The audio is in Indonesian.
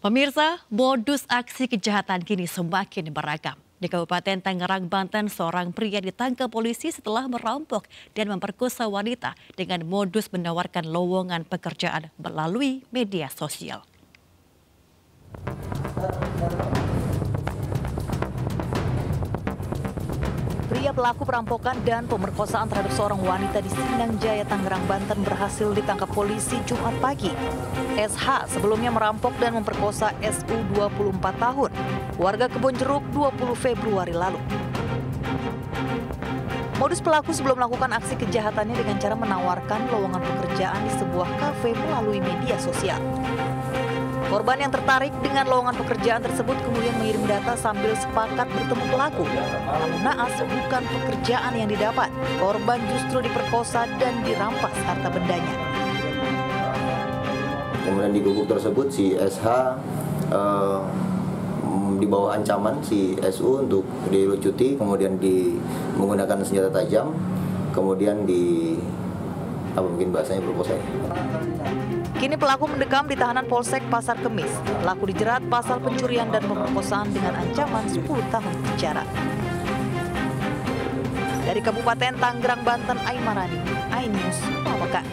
Pemirsa, modus aksi kejahatan kini semakin beragam. Di Kabupaten Tangerang, Banten, seorang pria ditangkap polisi setelah merampok dan memperkosa wanita dengan modus menawarkan lowongan pekerjaan melalui media sosial. Pria pelaku perampokan dan pemerkosaan terhadap seorang wanita di Sindang Jaya, Tangerang, Banten berhasil ditangkap polisi Jumat pagi. SH sebelumnya merampok dan memperkosa SU 24 tahun, warga Kebon Jeruk 20 Februari lalu. Modus pelaku sebelum melakukan aksi kejahatannya dengan cara menawarkan lowongan pekerjaan di sebuah kafe melalui media sosial. Korban yang tertarik dengan lowongan pekerjaan tersebut kemudian mengirim data sambil sepakat bertemu pelaku. Namun naas bukan pekerjaan yang didapat. Korban justru diperkosa dan dirampas harta bendanya. Kemudian di guguk tersebut si SH eh, di bawah ancaman si SU untuk dilucuti, kemudian di menggunakan senjata tajam, kemudian di apa mungkin bahasanya ya. Kini pelaku mendekam di tahanan Polsek Pasar Kemis. Pelaku dijerat pasal pencurian dan pemerkosaan dengan ancaman 10 tahun penjara. Dari Kabupaten Tanggerang, Banten, Aimarani, iNews melaporkan.